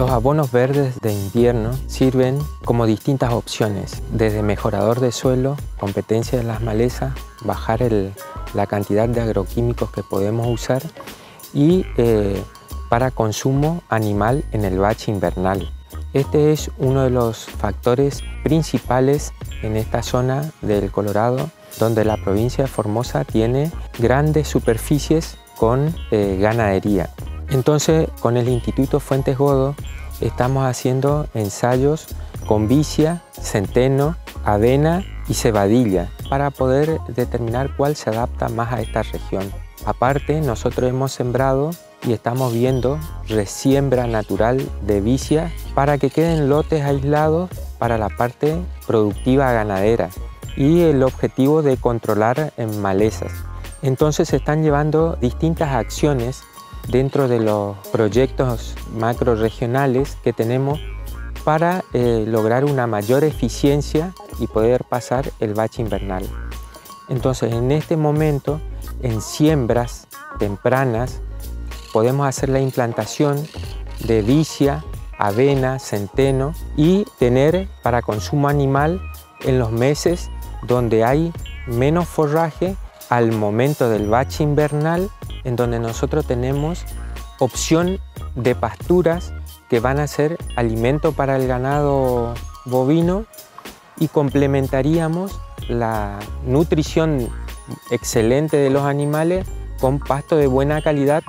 Los abonos verdes de invierno sirven como distintas opciones, desde mejorador de suelo, competencia de las malezas, bajar la cantidad de agroquímicos que podemos usar y eh, para consumo animal en el bache invernal. Este es uno de los factores principales en esta zona del Colorado, donde la provincia de Formosa tiene grandes superficies con eh, ganadería. Entonces, con el Instituto Fuentes Godo estamos haciendo ensayos con vicia, centeno, avena y cebadilla para poder determinar cuál se adapta más a esta región. Aparte, nosotros hemos sembrado y estamos viendo resiembra natural de vicia para que queden lotes aislados para la parte productiva ganadera y el objetivo de controlar en malezas. Entonces se están llevando distintas acciones dentro de los proyectos macro regionales que tenemos para eh, lograr una mayor eficiencia y poder pasar el bache invernal. Entonces en este momento en siembras tempranas podemos hacer la implantación de vicia, avena, centeno y tener para consumo animal en los meses donde hay menos forraje al momento del bache invernal en donde nosotros tenemos opción de pasturas que van a ser alimento para el ganado bovino y complementaríamos la nutrición excelente de los animales con pasto de buena calidad